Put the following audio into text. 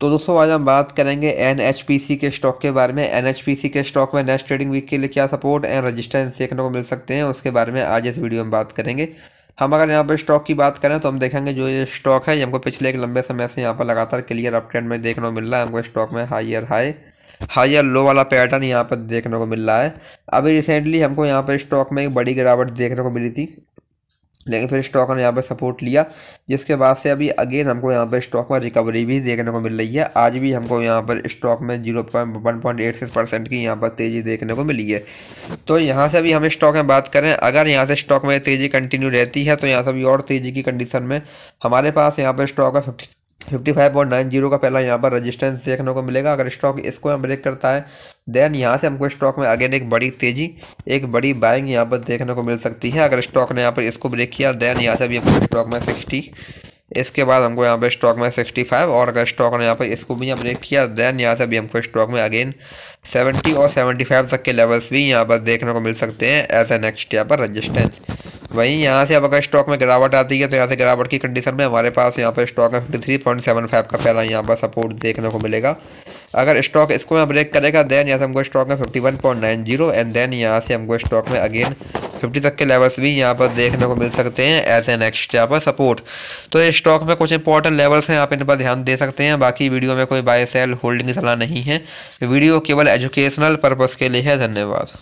तो दोस्तों, आज हम बात करेंगे NHPC के स्टॉक के बारे में। NHPC के स्टॉक में नेक्स्ट ट्रेडिंग वीक के लिए क्या सपोर्ट एंड रजिस्टेंस देखने को मिल सकते हैं, उसके बारे में आज इस वीडियो में बात करेंगे। हम अगर यहाँ पर स्टॉक की बात करें तो हम देखेंगे जो ये स्टॉक है, ये हमको पिछले एक लंबे समय से यहाँ पर लगातार क्लियर अप ट्रेंड में देखने को मिल रहा है। हमको स्टॉक में हाइयर हाई हाइयर लो वाला पैटर्न यहाँ पर देखने को मिल रहा है। अभी रिसेंटली हमको यहाँ पर स्टॉक में एक बड़ी गिरावट देखने को मिली थी। लेकिन फिर स्टॉक ने यहाँ पे सपोर्ट लिया, जिसके बाद से अभी अगेन हमको यहाँ पर स्टॉक में रिकवरी भी देखने को मिल रही है। आज भी हमको यहाँ पर स्टॉक में zero point one point eight six percent की यहाँ पर तेज़ी देखने को मिली है। तो यहाँ से अभी हम स्टॉक में बात करें, अगर यहाँ से स्टॉक में तेज़ी कंटिन्यू रहती है तो यहाँ से अभी और तेज़ी की कंडीशन में हमारे पास यहाँ पर स्टॉक है fifty fifty five point nine zero का पहला यहाँ पर रजिस्टेंस देखने को मिलेगा। अगर स्टॉक इसको हम ब्रेक करता है देन यहाँ से हमको स्टॉक में अगेन एक बड़ी तेज़ी, एक बड़ी बाइंग यहाँ पर देखने को मिल सकती है। अगर स्टॉक ने यहाँ पर इसको ब्रेक किया देन यहाँ से भी हमको स्टॉक में सिक्सटी इसके बाद हमको यहाँ पे स्टॉक में सिक्सटी फाइव और अगर स्टॉक ने यहाँ पर इसको भी ब्रेक किया देन यहाँ से भी हमको स्टॉक में अगेन सेवेंटी और सेवेंटी फाइव तक के लेवल्स भी यहाँ पर देखने को मिल सकते हैं एज ए नेक्स्ट यहाँ पर रजिस्टेंस वहीं यहाँ से अब अगर स्टॉक में गिरावट आती है तो यहाँ से गिरावट की कंडीशन में हमारे पास यहाँ पर स्टॉक में fifty three point seven five का पहला यहाँ पर सपोर्ट देखने को मिलेगा। अगर स्टॉक इसको में ब्रेक करेगा देन यहाँ से हमको स्टॉक में fifty one point nine zero and then यहाँ से हमको स्टॉक में अगेन फिफ्टी तक के लेवल्स भी यहाँ पर देखने को मिल सकते हैं एज ए नेक्स्ट यहाँ पर सपोर्ट तो ये स्टॉक में कुछ इंपॉर्टेंट लेवल्स हैं, आप इन पर ध्यान दे सकते हैं। बाकी वीडियो में कोई बाय सेल होल्डिंग सलाह नहीं है। वीडियो केवल एजुकेशनल पर्पज़ के लिए है। धन्यवाद।